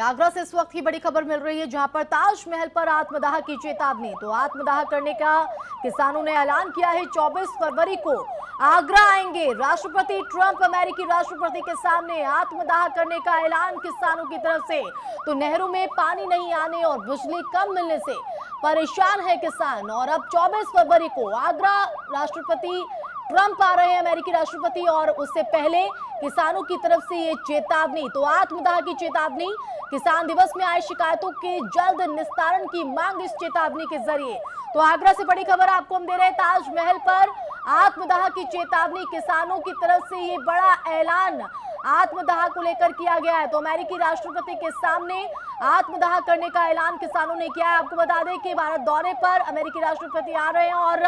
आगरा से इस वक्त की बड़ी खबर मिल रही है, जहाँ पर ताजमहल पर आत्मदाह की चेतावनी। तो आत्मदाह करने का किसानों ने ऐलान किया है 24 फरवरी को आगरा आएँगे राष्ट्रपति ट्रंप। अमेरिकी राष्ट्रपति के सामने आत्मदाह करने का ऐलान किसानों की तरफ़ से। तो नहरों में पानी नहीं आने और बिजली कम मिलने से परेशान है किसान। और अब 24 फरवरी को आगरा राष्ट्रपति ट्रंप आ रहे हैं अमेरिकी राष्ट्रपति और उससे पहले किसानों की तरफ़ से ये चेतावनी तो आत्मदाह की चेतावनी, किसान दिवस में आए शिकायतों के जल्द निस्तारण की मांग इस चेतावनी के ज़रिए। तो आगरा से बड़ी खबर आपको हम दे रहे हैं, ताजमहल पर आत्मदाह की चेतावनी, किसानों की तरफ़ से ये बड़ा ऐलान आत्मदाह को लेकर किया गया है। तो अमेरिकी राष्ट्रपति के सामने आत्मदाह करने का ऐलान किसानों ने किया है। आपको बता दें कि भारत दौरे पर अमेरिकी राष्ट्रपति आ रहे हैं और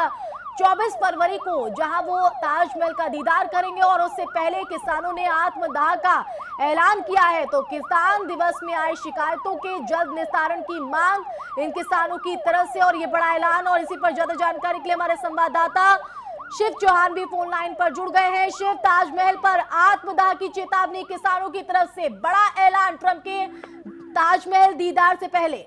24 फरवरी को, जहाँ वो ताजमहल का दीदार करेंगे और उससे पहले किसानों ने आत्मदाह का ऐलान किया है तो किसान दिवस में आए शिकायतों के जल्द निस्तारण की मांग इन किसानों की तरफ़ से और ये बड़ा ऐलान और इसी पर ज़्यादा जानकारी के लिए हमारे संवाददाता शिव चौहान भी फ़ोन लाइन पर जुड़ गए हैं। शिव, ताजमहल पर आत्मदाह की चेतावनी किसानों की तरफ़ से बड़ा ऐलान ट्रंप के ताजमहल दीदार से पहले।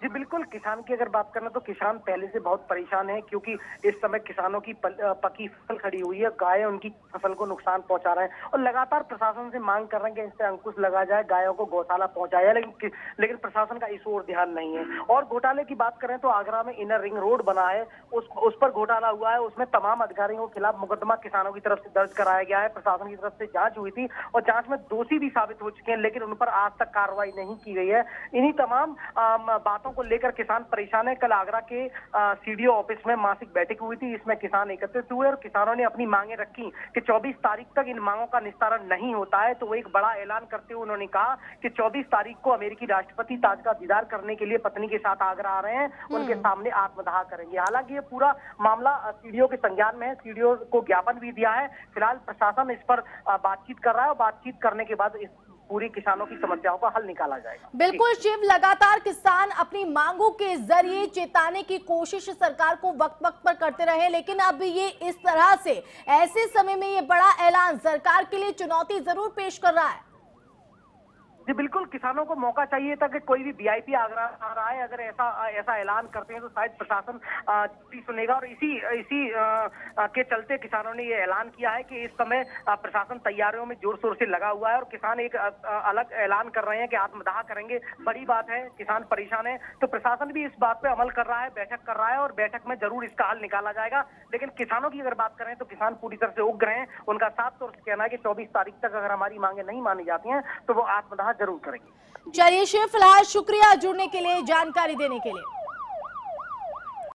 जी, बिल्कुल। किसान की अगर बात करना तो किसान पहले से बहुत परेशान है क्योंकि इस समय किसानों की पकी फ़सल खड़ी हुई है, गाय उनकी फ़सल को नुकसान पहुँचा रहे हैं और लगातार प्रशासन से मांग कर रहे हैं कि इस पर अंकुश लगा जाए, गायों को गौशाला पहुँचाया लेकिन लेकिन प्रशासन का इस ओर ध्यान नहीं है। और घोटाले की बात करें तो आगरा में इनर रिंग रोड बना है, उस उस पर घोटाला हुआ है, उसमें तमाम अधिकारियों के खिलाफ मुकदमा किसानों की तरफ़ से दर्ज कराया गया है, प्रशासन की तरफ़ से जाँच हुई थी और जाँच में दोषी भी साबित हो चुके हैं, लेकिन उन पर आज तक कार्रवाई नहीं की गई है। इन्हीं तमाम बातों बातों को लेकर किसान परेशान है। कल आगरा के सीडीओ ऑफ़िस में मासिक बैठक हुई थी इसमें किसान एकत्रित हुए और किसानों ने अपनी मांगे रखी कि 24 तारीख तक इन मांगों का निस्तारण नहीं होता है। तो वो एक बड़ा ऐलान करते हुए उन्होंने कहा कि 24 तारीख को अमेरिकी राष्ट्रपति ताज का दीदार करने के लिए पत्नी के साथ आगरा आ रहे हैं उनके हम्म। सामने आत्मदाह करेंगे। हालाँकि ये पूरा मामला सीडीओ के संज्ञान में है सीडीओ को ज्ञापन भी दिया है। फ़िलहाल प्रशासन इस पर बातचीत कर रहा है और बातचीत करने के बाद इस पूरी किसानों की समस्याओं का हल निकाला जाएगा। बिल्कुल शिव लगातार किसान अपनी मांगों के ज़रिए चेताने की कोशिश सरकार को वक्त वक्त पर करते रहे लेकिन अब ये इस तरह से ऐसे समय में ये बड़ा ऐलान सरकार के लिए चुनौती ज़रूर पेश कर रहा है। जी, बिल्कुल, किसानों को मौका चाहिए था कि कोई भी वीआईपी आ रहा है, अगर ऐसा ऐसा ऐलान करते हैं तो शायद प्रशासन भी सुनेगा। और इसी इसी के चलते किसानों ने ये ऐलान किया है कि इस समय प्रशासन तैयारियों में ज़ोर शोर से लगा हुआ है और किसान एक अलग ऐलान कर रहे हैं कि आत्मदाह करेंगे। बड़ी बात है, किसान परेशान है तो प्रशासन भी इस बात पर अमल कर रहा है, बैठक कर रहा है और बैठक में ज़रूर इसका हल निकाला जाएगा। लेकिन किसानों की अगर बात करें तो किसान पूरी तरह से उग्र हैं। उनका साफ़ तौर से कहना है कि चौबीस तारीख तक अगर हमारी मांगे नहीं मानी जाती हैं तो वो आत्मदाह ज़रूर करेंगे। चलिए शिव फ़िलहाल शुक्रिया जुड़ने के लिए जानकारी देने के लिए।